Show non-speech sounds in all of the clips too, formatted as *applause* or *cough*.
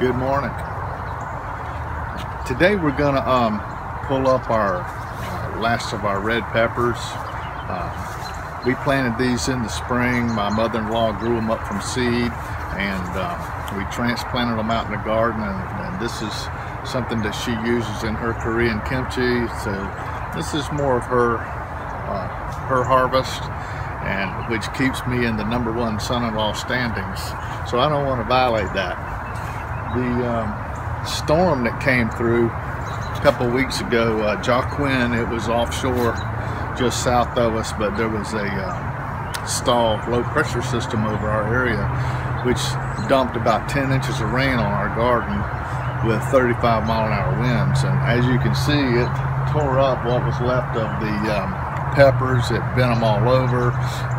Good morning. Today we're gonna um, pull up our uh, last of our red peppers. Uh, we planted these in the spring. My mother-in-law grew them up from seed and uh, we transplanted them out in the garden and, and, this is something that she uses in her Korean kimchi. So this is more of her uh, her harvest and which keeps me in the number one son-in-law standings. So I don't want to violate that the um, storm that came through a couple weeks ago, uh, Joaquin, it was offshore just south of us, but there was a uh, stall low pressure system over our area, which dumped about 10 inches of rain on our garden with 35 mile an hour winds. And as you can see, it tore up what was left of the um, peppers. It bent them all over.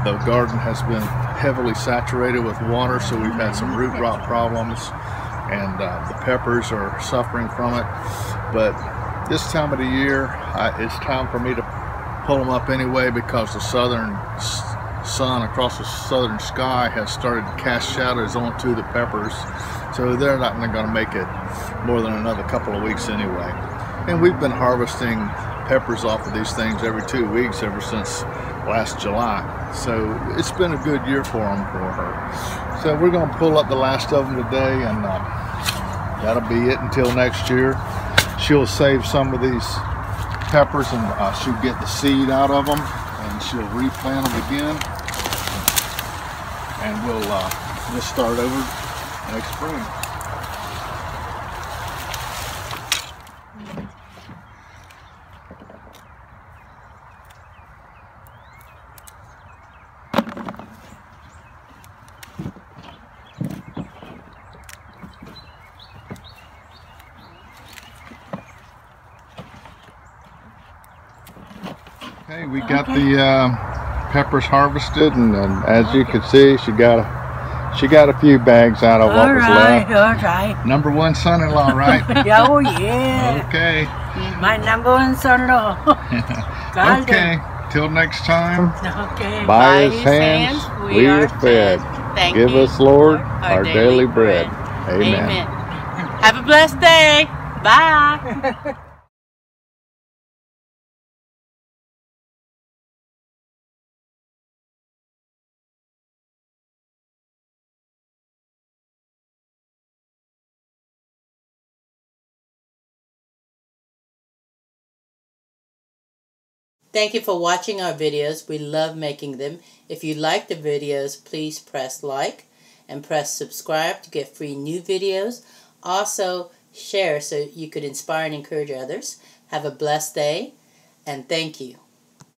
The garden has been heavily saturated with water, so we've had some root rot problems and uh, the peppers are suffering from it. But this time of the year, I, it's time for me to pull them up anyway because the southern sun across the southern sky has started to cast shadows onto the peppers. So they're not going to make it more than another couple of weeks anyway. And we've been harvesting peppers off of these things every two weeks ever since last July. So it's been a good year for them for her. So we're going to pull up the last of them today and uh, that'll be it until next year. She'll save some of these peppers and uh, she'll get the seed out of them and she'll replant them again. And we'll, uh, we'll start over next spring. Okay, we got okay. the uh, peppers harvested, and, and as you can see, she got a she got a few bags out of what all was left. All right, Number one son-in-law, right? *laughs* oh yeah. Okay. My number one son-in-law. *laughs* okay. Till next time. Okay. By, By his, his hands, hands, we, we are fed. Thank Give you us, Lord, our, our daily, daily bread. bread. Amen. Amen. Have a blessed day. Bye. *laughs* Thank you for watching our videos. We love making them. If you like the videos, please press like and press subscribe to get free new videos. Also, share so you could inspire and encourage others. Have a blessed day, and thank you.